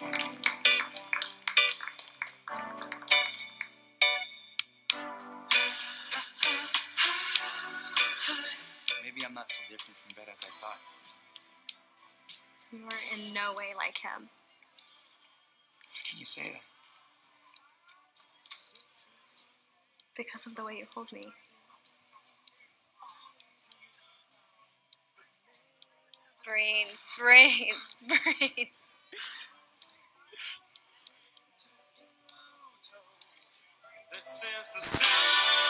Maybe I'm not so different from bed as I thought. You are in no way like him. How can you say that? Because of the way you hold me. Brains, brains, brains. This is the sound.